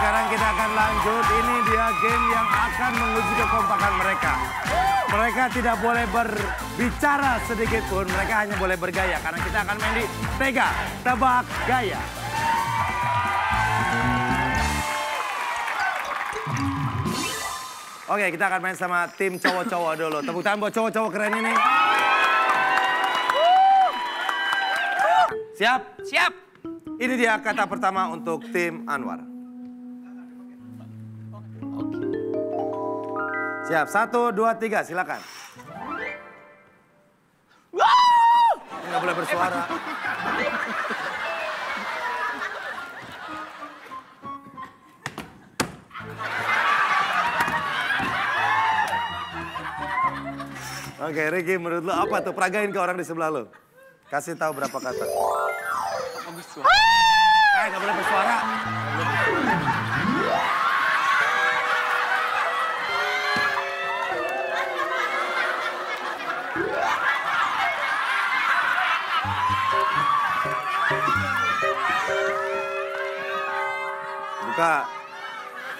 sekarang kita akan lanjut. Ini dia game yang akan menguji kekompakan mereka. Mereka tidak boleh berbicara sedikit pun, mereka hanya boleh bergaya. Karena kita akan main di Tega, Tebak Gaya. Oke, kita akan main sama tim cowok-cowok dulu. Tepuk tangan buat cowok-cowok keren ini. Siap? Siap. Ini dia kata pertama untuk tim Anwar. Siap, satu, dua, tiga, silakan. Ini nggak boleh bersuara. Oke, Ricky, menurut lu apa tuh? Peragain ke orang di sebelah lu. Kasih tahu berapa kata. Eh, nggak boleh bersuara. Buka.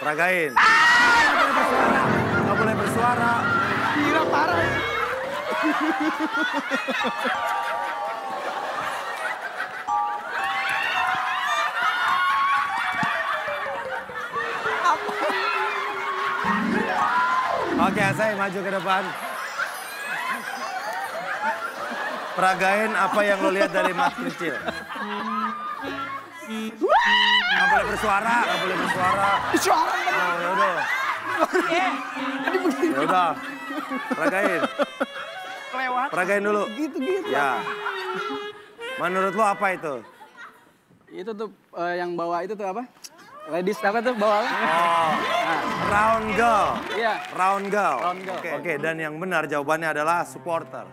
Peragain. Nggak boleh bersuara. Gila parah. Oke, saya maju ke depan. Peragain apa yang lo lihat dari Mas kecil. Nggak boleh bersuara, nggak boleh bersuara. Suara Oh, ya udah. Ya udah. Peragain. kelewat. Peragain dulu. Gitu-gitu. Ya. Menurut lo apa itu? Itu tuh eh, yang bawa itu tuh apa? Ladies apa tuh bawa? Oh, round girl. Iya. Round girl. Round girl. Oke, Oke, dan yang benar jawabannya adalah supporter.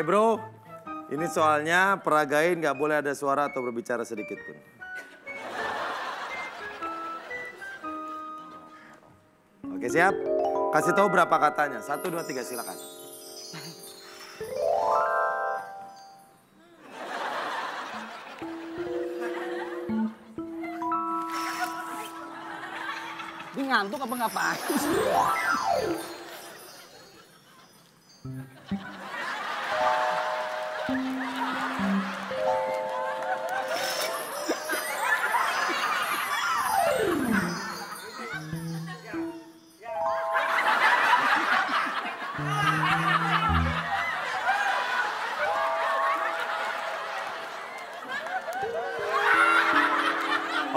Oke bro, ini soalnya peragain nggak boleh ada suara atau berbicara sedikit pun. Oke siap? Kasih tahu berapa katanya. Satu, dua, tiga silakan. Dia ngantuk apa ngapain?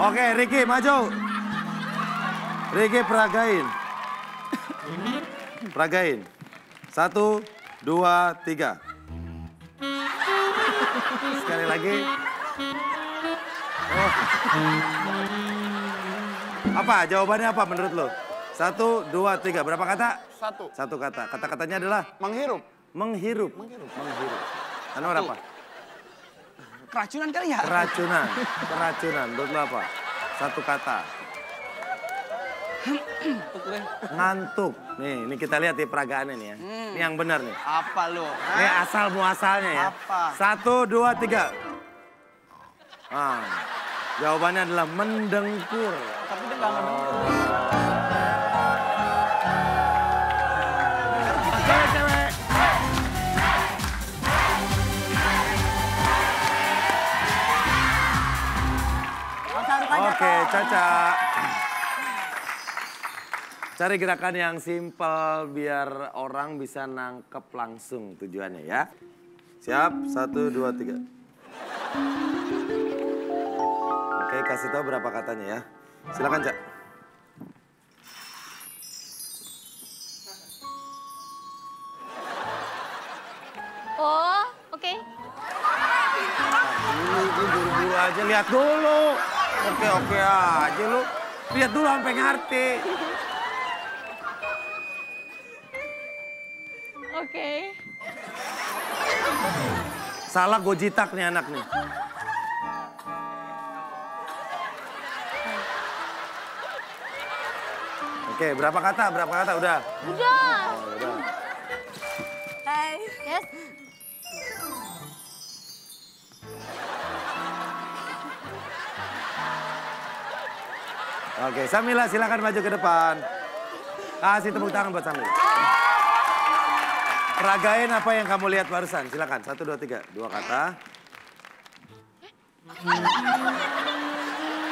Oke, Ricky maju. Ricky peragain. Peragain. Satu, dua, tiga. Sekali lagi. Oh. Apa? Jawabannya apa menurut lo? Satu, dua, tiga. Berapa kata? Satu. Satu kata. Kata-katanya adalah Menghirup. menghirup. Menghirup. Menghirup. Anwar apa? Keracunan kali ya? Keracunan. Keracunan. Menurut lo apa? Satu kata. Ngantuk. Nih, ini kita lihat di peragaannya nih ya. Ini yang benar nih. Apa lo? Ini asal muasalnya ya. Apa? Satu, dua, tiga. Ah, jawabannya adalah mendengkur. Tapi dia nggak. Cewek-cewek. Cari gerakan yang simpel biar orang bisa nangkep langsung tujuannya ya. Siap? Satu, dua, tiga. Oke, kasih tahu berapa katanya ya. Silakan, Cak. Oh, oke. Dulu, lu buru-buru aja lihat dulu. Oke, oke aja lu. Lihat dulu sampai ngerti. Oke. Salah gojitak nih anak nih. Oke, berapa kata? Berapa kata? Udah. Udah. Oh, udah. Oke, Samila silakan maju ke depan. Kasih tepuk tangan buat Samila. Peragain apa yang kamu lihat barusan. Silakan. Satu, dua, tiga. Dua kata.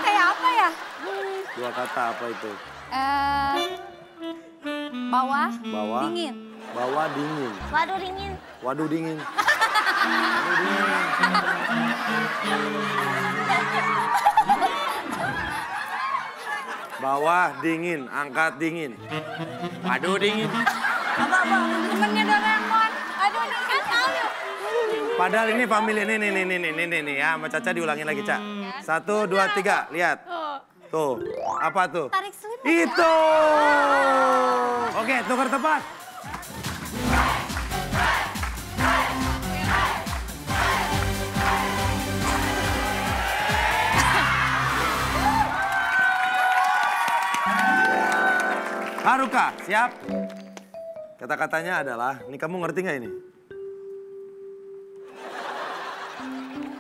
Kayak apa ya? Dua kata apa itu? Eh, bawah. Bawah. Dingin. Bawah dingin. Waduh dingin. Waduh dingin. Waduh dingin. Bawah dingin, angkat dingin. Waduh dingin. Apa apa? Temennya Doraemon. Aduh dingin kan tahu. Padahal ini family ini nih nih nih nih nih nih ya sama Caca diulangin lagi Cak. Satu dua tiga lihat. Tuh apa tuh? Tarik selimut. Itu. Oke tukar tempat. Haruka, siap? Kata-katanya adalah, ini kamu ngerti nggak ini?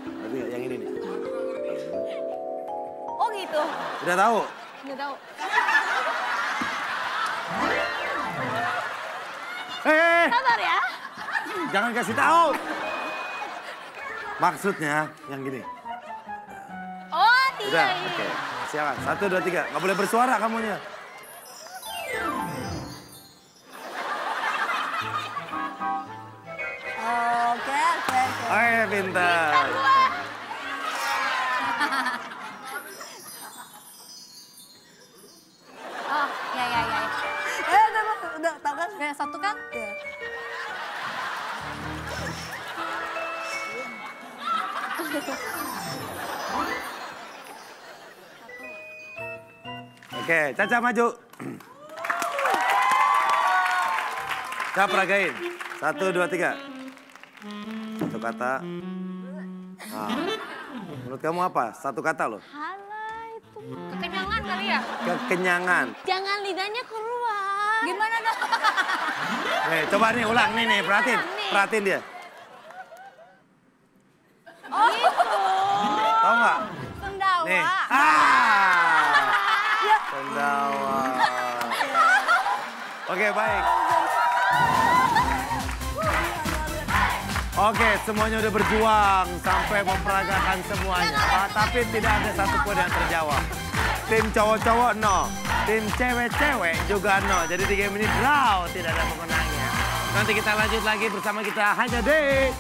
Ngerti nggak yang ini nih? Oh gitu. Udah tahu? Nggak tahu. Eh, Sabar ya. jangan kasih tahu. Maksudnya yang gini. Oh iya. Udah, oke. Silakan. Satu, dua, tiga. Nggak boleh bersuara kamunya. Oke oke. Oke, pintar. Oh ya ya ya. Eh udah udah udah tahu kan? Udah satu kan? Ya. Oke, Caca maju. Caca peragain. Satu, dua, tiga. Kata. Nah, menurut kamu apa? Satu kata loh. Halah itu. Kekenyangan kali ya? Kekenyangan. Jangan lidahnya keluar. Gimana dong? Nih, coba nih ulang nih nih, perhatiin. Perhatiin dia. Oh gitu. Tahu nggak? Sendawa. Nih. Ah! Sendawa. Oke, baik. Oke, semuanya udah berjuang sampai memperagakan semuanya. Ah, tapi tidak ada satupun yang terjawab. Tim cowok-cowok no, tim cewek-cewek juga no. Jadi di game ini draw, tidak ada pemenangnya. Nanti kita lanjut lagi bersama kita hanya di